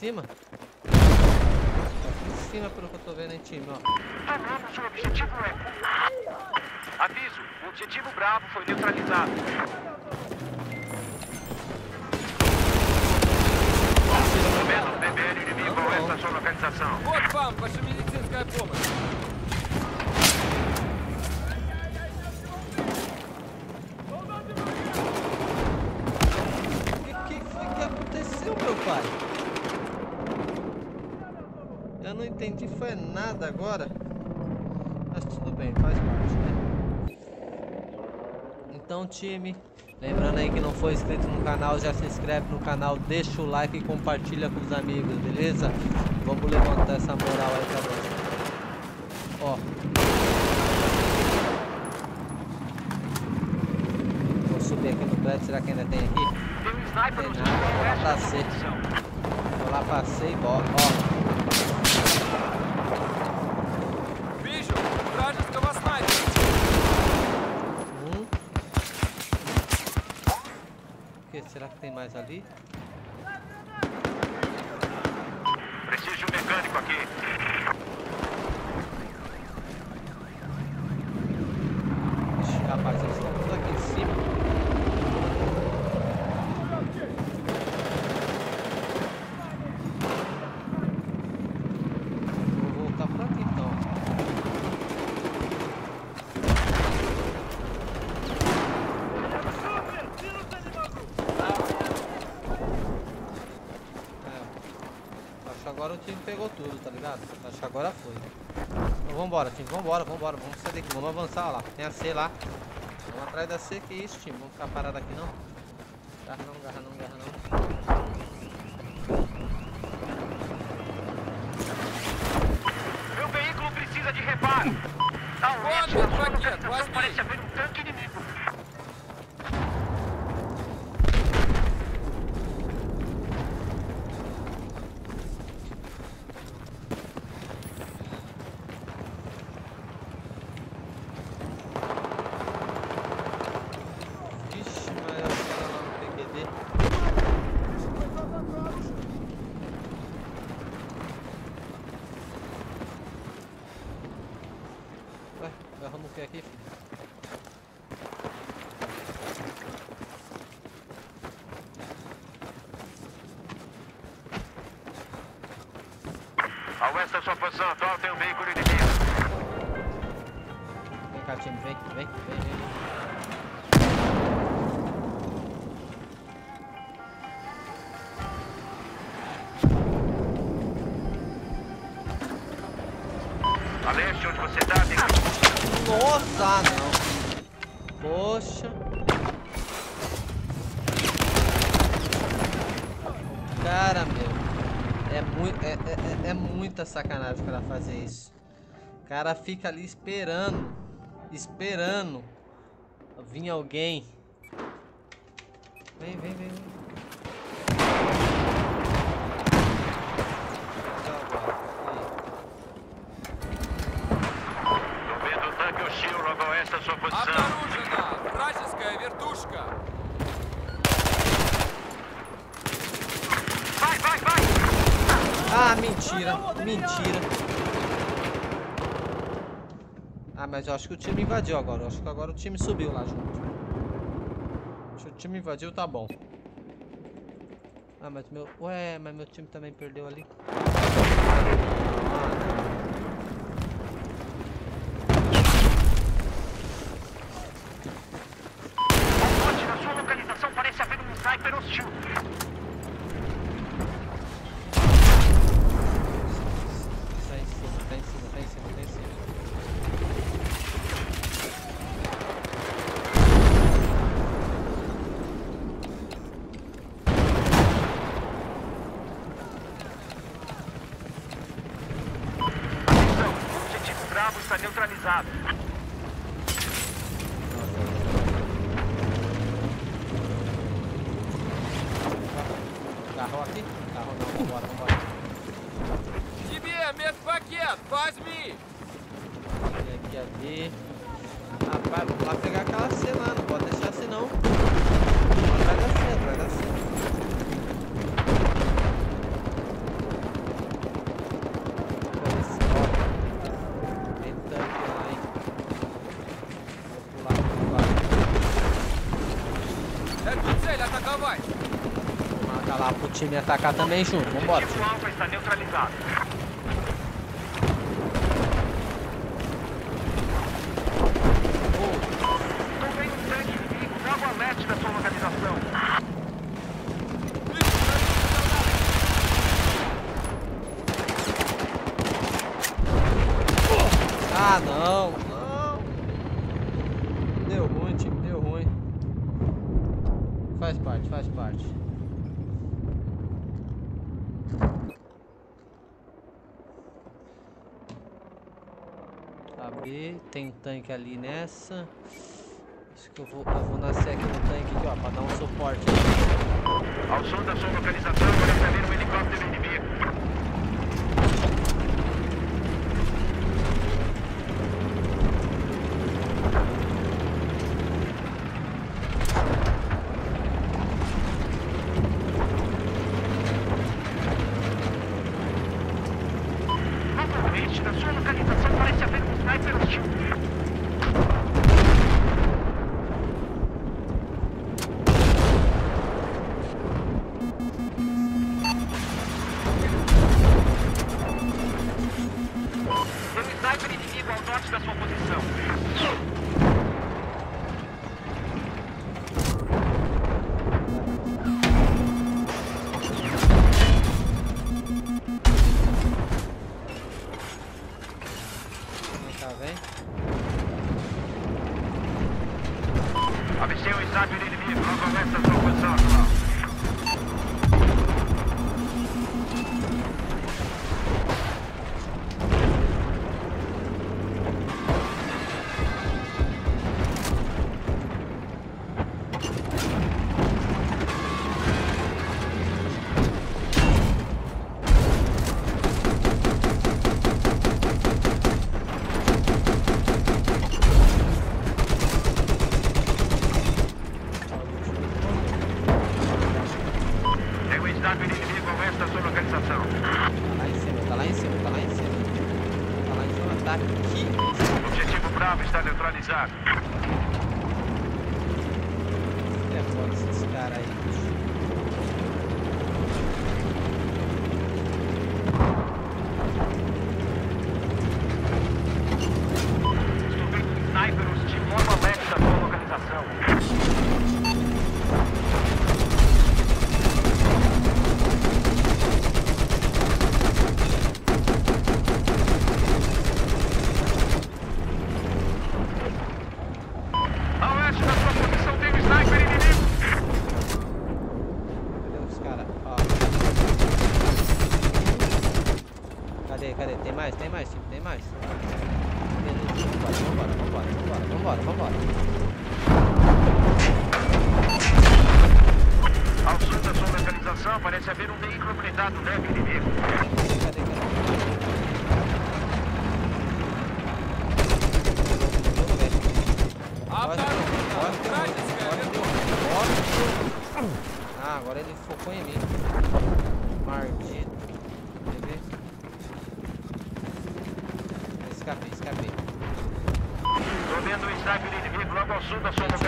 Aqui em cima? Aqui em cima, pelo que eu tô vendo em time, ó. Tomamos, o objetivo é... Aviso, o objetivo Bravo foi neutralizado. Menos DBL inimigo Não, não. essa sua localização. Вот вам ваша медицинская помощь. Nada agora. Mas tudo bem, faz parte, né? Então, time, lembrando aí que não foi inscrito no canal, já se inscreve no canal, deixa o like e compartilha com os amigos, beleza? Vamos levantar essa moral aí pra nós. Ó. Vou subir aqui no prédio, será que ainda tem aqui? No Tem nada, e sua certo. posição. Vou lá, passei, bora. Ó, Que, será que tem mais ali? Preciso de um mecânico aqui. Ixi, rapaz, eles estão tudo aqui em cima. Vou voltar por aqui então. É, time pegou tudo, tá ligado? Acho que agora foi. Então vambora, time, vambora, vambora, vamos sair daqui, vamos avançar lá. Tem a C lá. Vamos atrás da C, que isso, time? Vamos ficar parado aqui não? Garra não, garra não, garra não. Aqui, filho? Sua posição atual tem um veículo inimigo. Vem cá, time, vem, vem, vem, vem. muita sacanagem o cara fazer isso. O cara fica ali esperando. Esperando. Vir alguém. Vem, vem, vem. vem. Tá, agora. Aí. Tô vendo um tanque hostil logo a oeste da sua posição. Обнаружена вражеская вертушка. Vai, vai, vai! Ah, mentira, mentira. Ah, mas eu acho que o time invadiu agora. Eu acho que agora o time subiu lá junto. Se o time invadiu, tá bom. Ah, mas meu... Ué, mas meu time também perdeu ali. Ao norte da sua localização parece haver um sniper hostil. Tá em cima, tá em cima, tá em cima, tá em cima. Então, o objetivo Bravo está neutralizado. Carro aqui? Carro não, uh. vambora, vambora. Tibia, é mesmo paquete, é, faz-me! Aqui, ali. Rapaz, vamos lá pegar aquela C lá, não pode deixar assim não. Vai dar time atacar também junto. Vambora, time. Estou vendo um tanque inimigo logo a leste da sua localização. Ah, não, não. Deu ruim, time, deu ruim. Faz parte, faz parte. B, tem tanque ali nessa. Acho que eu vou, eu vou nascer aqui no tanque aqui, ó, pra dar um suporte. Ao som da sua localização, parece haver um helicóptero sniper inimigo ao norte da sua posição. Sniper inimigo ao oeste da sua localização. Tá lá em cima, tá lá em cima, tá lá em cima. Tá lá em cima, tá aqui. Objetivo Bravo está neutralizado. É foda esses caras aí. bicho. Estou vendo um sniper hostil logo a leste da sua localização. A oeste da sua posição tem um sniper inimigo. Cadê os caras? Ó. Cadê, cadê? Tem mais, tem mais, tipo, tem mais. Beleza, vambora, vambora, vambora, vambora, vambora, vambora. Ao sul da sua perceber um veículo blindado né, leve inimigo. Ah, agora ele focou em mim. Maldito. Quer? Escapei, escapei. Tô vendo o um de inimigo logo ao sul da sua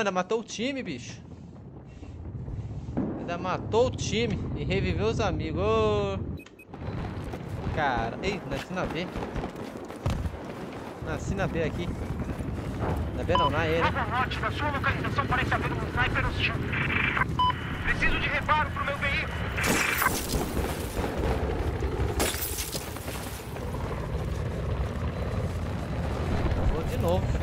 ainda matou o time, bicho. Ainda matou o time e reviveu os amigos. Cara, ei, nasci na B. Nasci na B aqui. Na B não, na E, né? Norte da sua localização parece haver um sniper hostil. Preciso de reparo para o meu veículo. Vou de novo,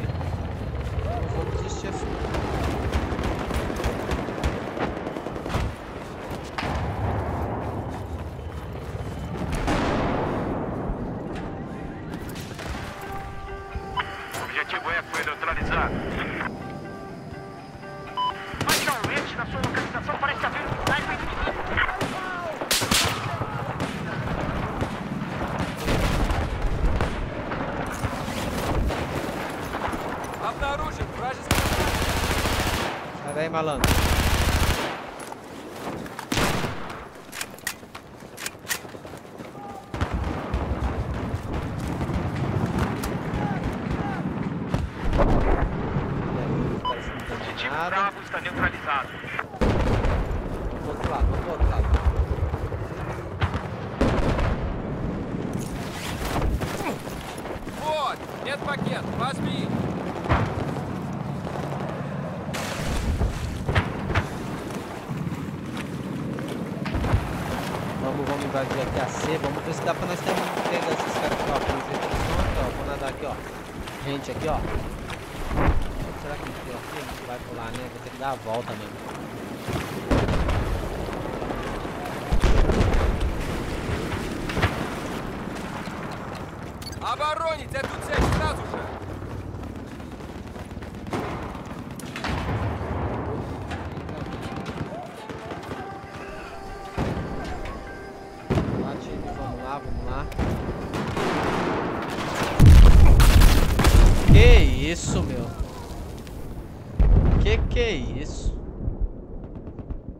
falando. Vamos aqui a C. Vamos ver se dá pra nós ter pegar esses caras aqui, ó. Estão aqui, ó. Vou nadar aqui, ó. Gente aqui, ó. Será que aqui, ó, aqui a gente vai pular, né? Vou ter que dar a volta mesmo. Que isso, meu? Que que é isso?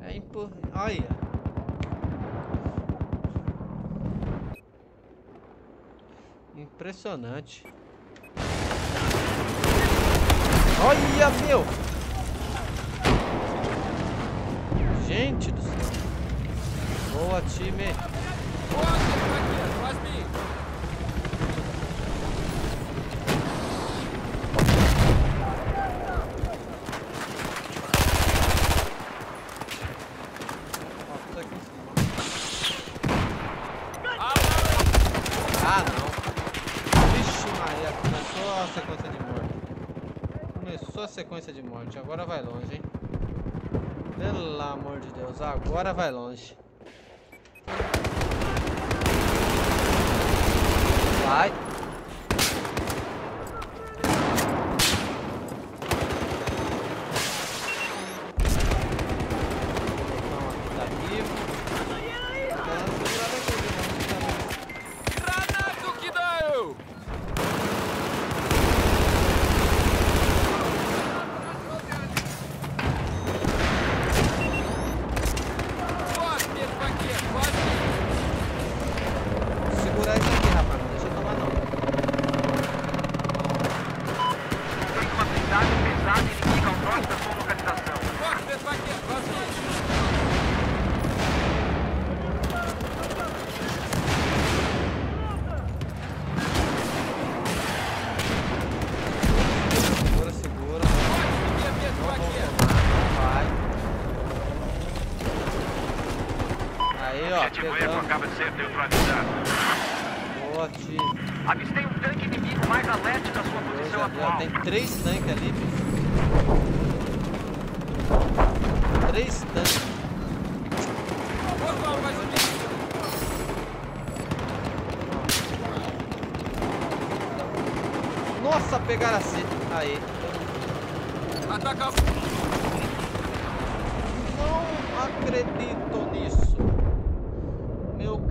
É impor... Olha. Impressionante. Olha, meu! Gente do céu. Boa, time. Pelo amor de Deus, agora vai longe. Vai. ó. É Acaba de ser neutralizado. Forte. Avistei um tanque inimigo mais alerte da sua posição é atual. Tem três tanques ali, bicho. Três tanques. Nossa, pegar a C. Aí. Ataca! Não acredito nisso.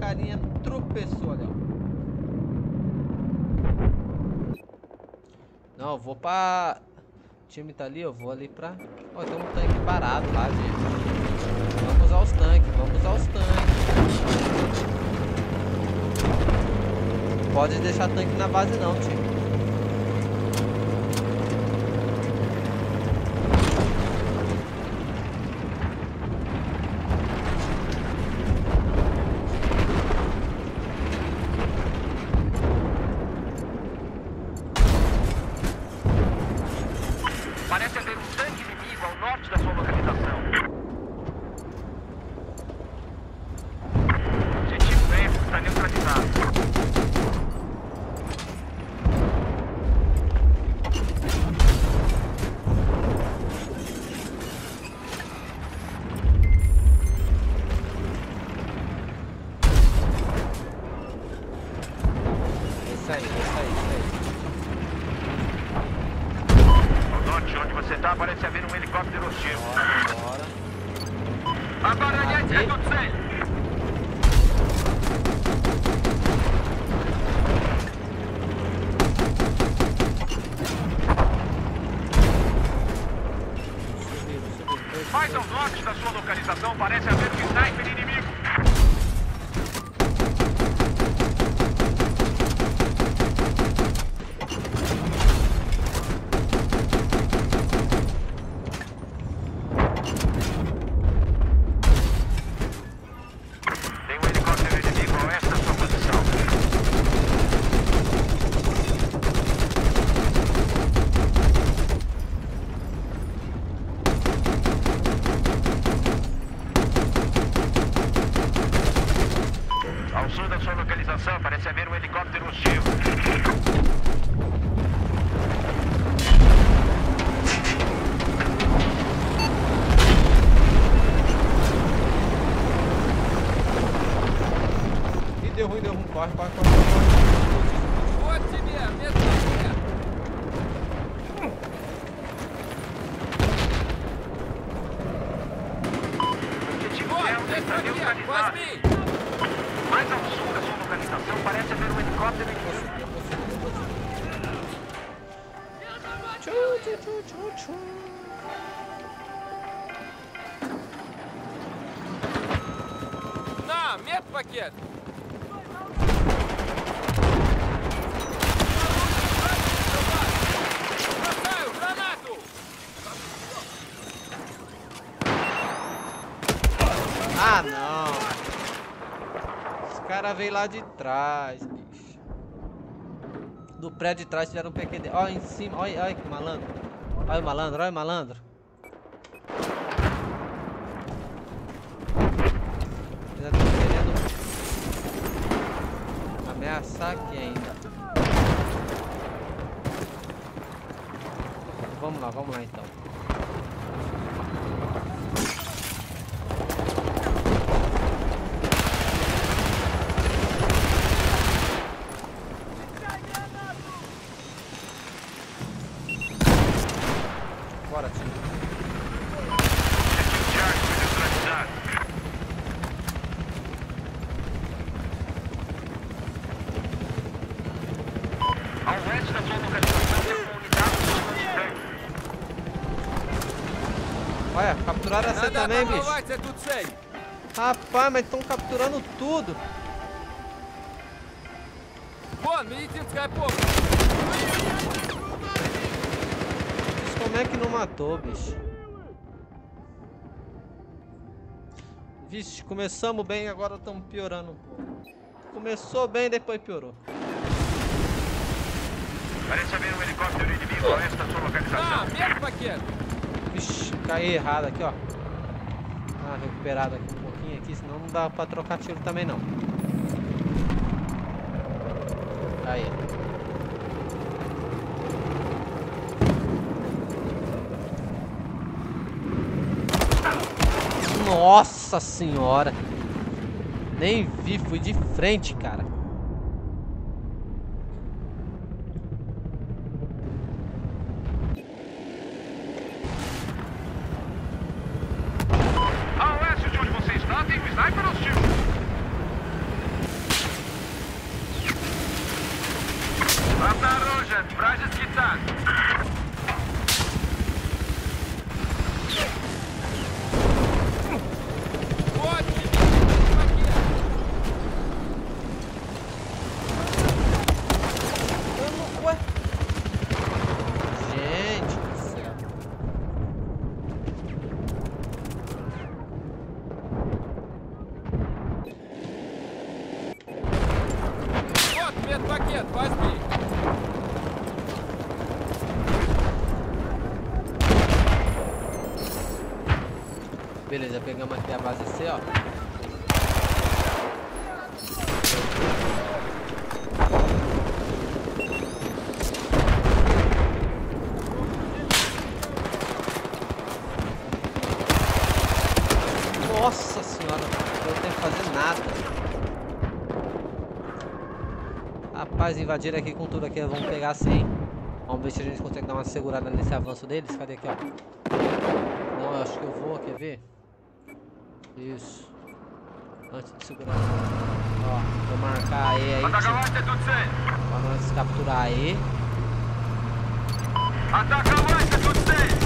Carinha tropeçou ali, ó. Não, eu vou pra... O time tá ali, eu vou ali pra... Ó, tem um tanque parado lá, gente. Vamos usar os tanques, vamos usar os tanques. Pode deixar tanque na base não, time. Da sua localização parece haver sniper inimigo. Lá de trás, bicho. Do prédio de trás tiveram um PQD. Ó, em cima. Olha, olha que malandro. Olha o malandro, olha o malandro. Estão querendo ameaçar aqui ainda. Vamos lá, vamos lá então. Bora, time. Objetivo Charlie foi neutralizado. Ao oeste da sua localização tem uma unidade de tanque. Olha, capturaram você também, bicho. Rapaz, mas estão capturando tudo. Como é que não matou, bicho? Vixe, começamos bem, agora estamos piorando um pouco. Começou bem, depois piorou. Parece haver um helicóptero inimigo esta sua localização. Ah, mesmo, Paquete! Vixe, caí errado aqui, ó. Ah, recuperado aqui um pouquinho aqui, senão não dá pra trocar tiro também não. Aí. Nossa senhora. Nem vi, fui de frente, cara. invadir aqui com tudo aqui, vamos pegar sim. Vamos ver se a gente consegue dar uma segurada nesse avanço deles. Cadê aqui, ó? Não, eu acho que eu vou, quer ver? Isso. Antes de segurar. Ó, vou marcar aí, aí. Pra nós capturar aí. Ataca a tudo certo!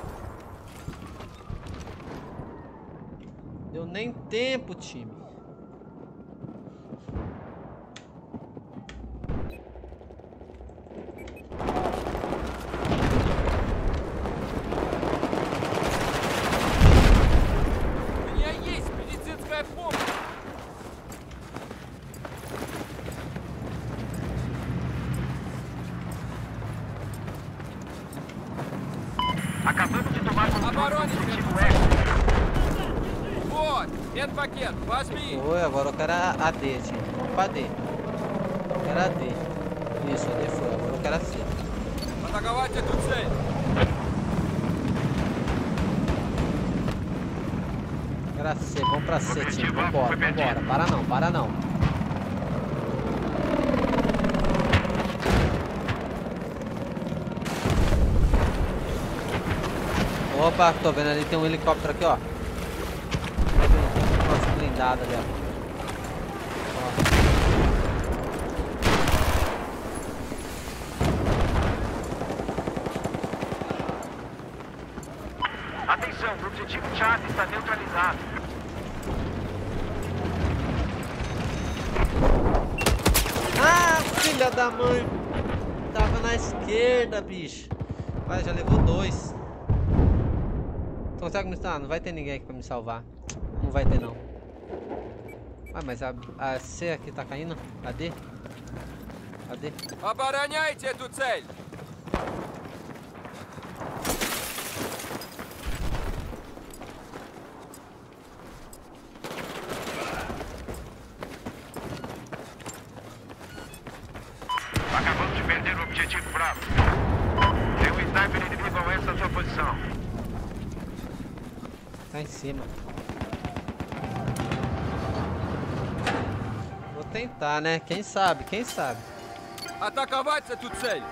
nem tempo, time. AD, time. Vamos pra D. Eu quero AD. Isso, AD foi. Agora eu quero a C. Атаковать эту цель! Eu quero a C. Vamos pra C, time. Vambora, vambora. Para não, para não. Opa, tô vendo ali, tem um helicóptero aqui, ó. Nossa, blindado ali, ó. Charlie está neutralizado. Ah, filha da mãe! Tava na esquerda, bicho. Vai, já levou dois. Tu consegue me salvar? Não vai ter ninguém aqui pra me salvar. Não vai ter, não. Ah, mas a, a C aqui tá caindo? A D? A D? Обороняйте эту цель! Acabamos de perder o objetivo Bravo. Tem um sniper inimigo a essa sua posição. Tá em cima. Vou tentar, né? Quem sabe? Quem sabe? Атаковать эту цель!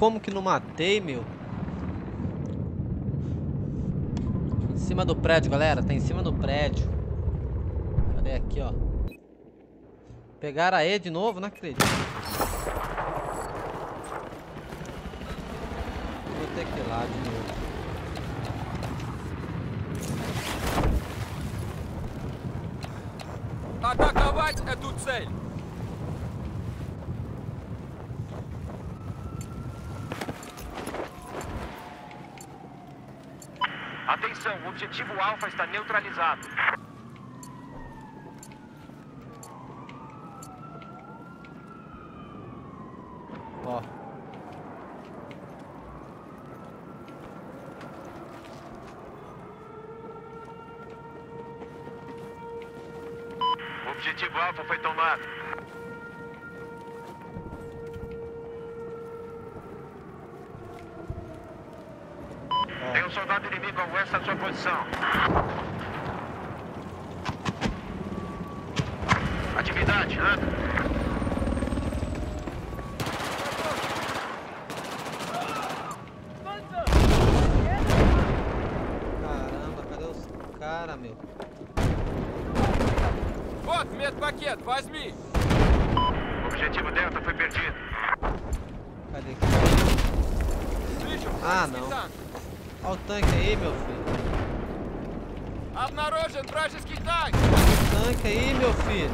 Como que não matei, meu? Em cima do prédio, galera. Tá em cima do prédio. Cadê aqui, ó? Pegaram a E de novo? Não acredito. Vou ter que ir lá de novo. Atenção, o objetivo Alfa está neutralizado. Cadê? Вижу А, вражеский ну. танк. Olha o tanque aí, meu filho. Обнаружен вражеский танк! Tanque aí, meu filho.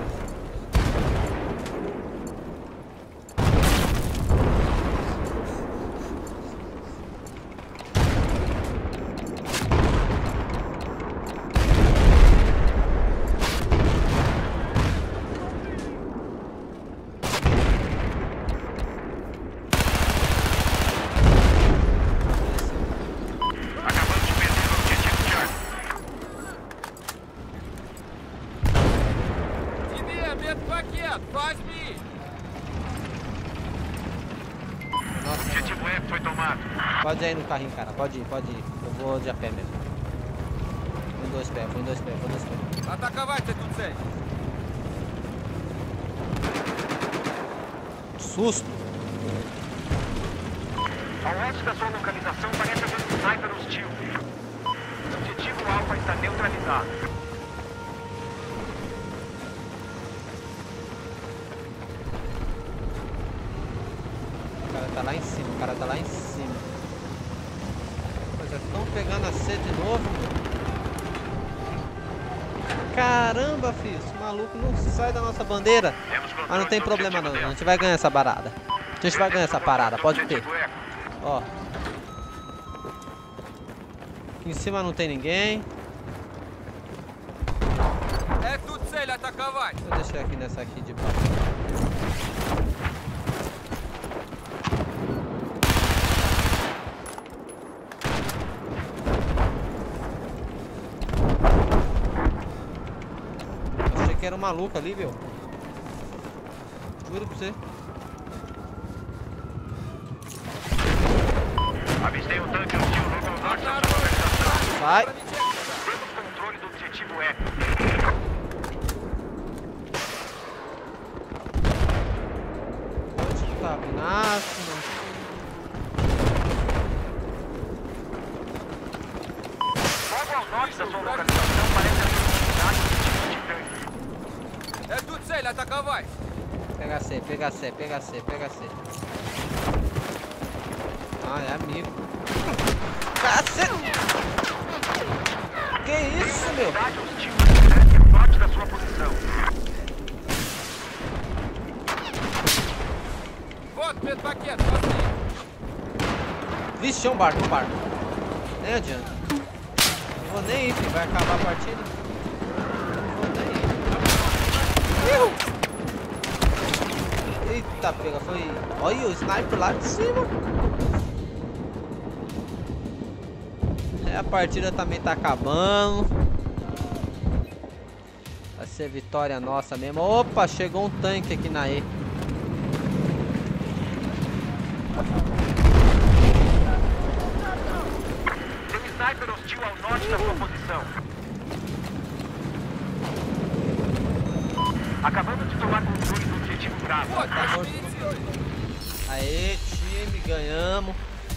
carrinho, cara. Pode ir, pode ir. Eu vou de a pé mesmo. Vou em dois pés, vou em dois pés, vou em dois pés. Атаковать эту цель! Susto! Ao oeste da sua localização parece haver um sniper hostil. O objetivo Alfa está neutralizado. O cara tá lá em cima, o cara tá lá em cima. Vamos pegando a C de novo. Caramba, filho. Esse maluco não sai da nossa bandeira. Mas ah, não tem problema não. A gente vai ganhar essa barada. A gente vai ganhar essa parada, pode ter. Ó. Aqui em cima não tem ninguém. Vou deixar aqui nessa aqui de baixo. Maluco ali, viu? Juro pra você. Avistei um tanque hostil no norte da sua localização. Sai! Temos controle do objetivo Eco. Onde tá? Nássimo. Logo ao norte da sua localização цель атаковать! Pega C, pega C, pega C, pega C. Ah, é amigo. Cacete! Que isso, meu? Unidade hostil cerca o norte da sua posição. Вот медпакет, возьми! Vixe, é um barco, um barco. Nem adianta. Não vou nem ir, filho. Vai acabar a partida. Pega, foi. Olha o sniper lá de cima. É, a partida também tá acabando. Vai ser vitória nossa mesmo. Opa, chegou um tanque aqui na E. Um sniper hostil ao norte da sua posição. De tomar controle Aê, time, ganhamos.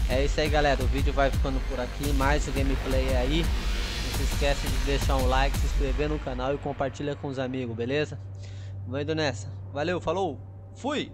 É isso aí, galera. O vídeo vai ficando por aqui. Mais o gameplay aí. Não se esquece de deixar um like, se inscrever no canal e compartilha com os amigos, beleza? Vou indo nessa. Valeu, falou, fui!